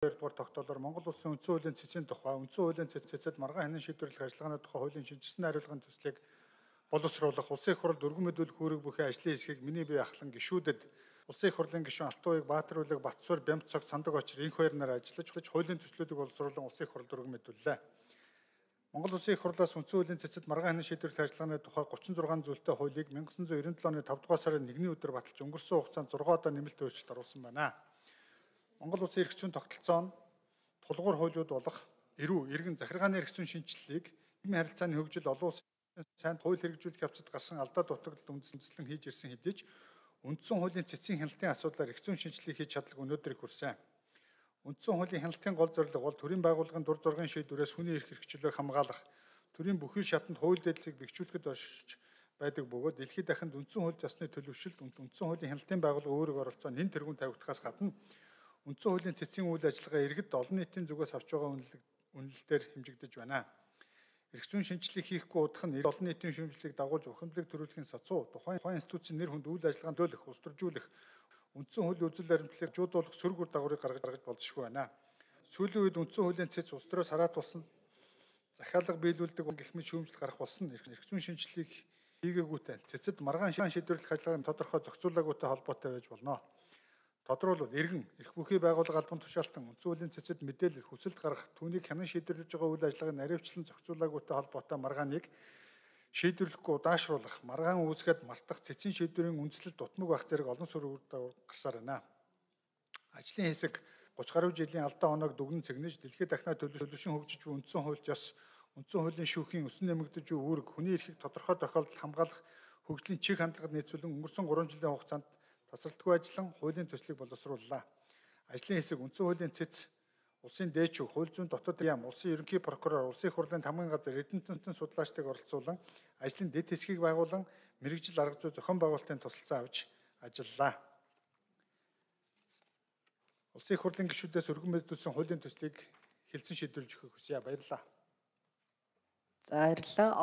дугаар тогтоолоор Монгол улсын үндсэн хуулийн цэцгийн тухай үндсэн хуулийн цэцэд маргаан хянан шийдвэрлэх ажиллагааны тухай хуулийн шинжилсэн хариулгын төслийг боловсруулах улсын их хурл өргөн мэдүүлэх үүрэг бүхий ажлын хэсгийг миний бие ахлан гişүүдэд улсын их хурлын гишүүн Алтууыг Баатар үлэг Батсуур Бямц цог сандаг очир инх хоёр нар ажиллаж хуулийн төслүүдийг боловсруулан улсын их хурлд өргөн мэдүүллээ. Монгол Улсын их хурлаас үндсэн хуулийн цэцэд маргаан хянан шийдвэрлэх ажиллагааны тухай 36 зүйлтэй хуулийг 1997 оны 5 дугаар сарын 1-ний өдөр баталж өнгөрсөн хугацаанд 6 удаа нэмэлт өөрчлөлт оруулсан байна. Монгол Улсын эрх зүйн тогтолцоо нь тулгуур хуулиуд болох эрүү, иргэн захиргааны эрх зүйн шинжилгээг нийгмийн харилцааны хөгжил олон улсын сайнд хууль хэрэгжүүлэх явцад гарсан алдаа дутагдлыг үндэслэн хийж ирсэн хэдий ч үндсэн хуулийн цэцгийн хяналтын асуудлаар эрх зүйн шинжилгээ хийж чадлаг өнөөдөр их хүрсэн. Үндсэн хуулийн хяналтын гол зорилго бол төрийн байгууллагын дур зоргийн шийдвэрээс хүний эрх хэрэгчлөөг хамгаалах, төрийн бүхий шатанд хууль дэдлийг бэхжүүлэхэд оршиж байдаг бөгөөд дэлхийд дахинд үндсэн хууль ёсны төлөвшөлт үндсэн хуулийн хяналтын байгууллага өөрөг оролцоо нэн тэргүүн тавигдахаас гадна үндсэн хуулийн цэцгийн үйл ажиллагаа иргэд олон нийтийн зүгээс авч байгаа үнэлэлтээр хэмжигдэж байна. Эрх зүйн шинжилгээ хийхгүй удах нь олон нийтийн шүүмжлэлийг дагуулж ухамдлыг төрүүлэхийн сацуу тухайн институцийн нэр хүнд үйл ажиллагаанд төлөх, устөржүүлэх, үндсэн хуулийн үзэл баримтлалыг жуудуулах сөрөг үр дагаврыг гаргаж болзошгүй байна. Сүүлийн үед үндсэн хуулийн цэц улс төрөөс хараат болсон захиалга биелүүлдэг гэх мэт шүүмжлэл гарах болсон эрх зүйн шинжилгээг хийгээгүйтэй цэцэд маргаан шийдвэрлэх ажиллагааны тодорхой зохицуулаагүйтэй холбоотой байж болно тодруулбал иргэн эрх бүхий байгууллага албан тушаалтан үндсэн хуулийн цэцэд мэдээлэл хүсэлт гаргах түүнийг хянан шийдвэрлэж байгаа үйл ажиллагааг наривчлан зохицуулаагүйтэй холбоотой маргааныг шийдвэрлэхгүй удаашруулах, маргаан үүсгээд мартах цэцэн шийдвэрийн үндслэл дутмаг байх зэрэг олон сүр гарсаар байна. Ажлын хэсэг 30 гаруй жилийн алдаа оноог дүгнэн цэгнэж дэлхийд дахнаа төлөвшин хөгжиж буй үндсэн хуульд ёс, үндсэн хуулийн шүүхийн өсөн нэмэгдэж буй үүрэг, хүний эрхийг тодорхой тохиолдолд хамгаалах хөгжлийн чиг хандлагад нийцүүлэн өнгөрсөн 3 жилийн хугацаанд тасралтгүй ажиллан хуулийн төслийг боловсрууллаа. Ажлын хэсэг үндсэн хуулийн цэц улсын дээчүү, хууль зүйн дотоод яам, улсын ерөнхий прокурор, улсын их хурлын хамгийн газар эрдэнэтэн судлаачдыг оролцуулан ажлын дэд хэсгийг байгуулан мэрэгжил арга зүй зохион байгуулалтын тусалцаа авч ажиллалаа. Улсын их хурлын гишүүдээс өргөн мэдүүлсэн хуулийн төслийг хэлсэн шийдвэрлэж өгөх хүсье. Баярлалаа. За баярлалаа.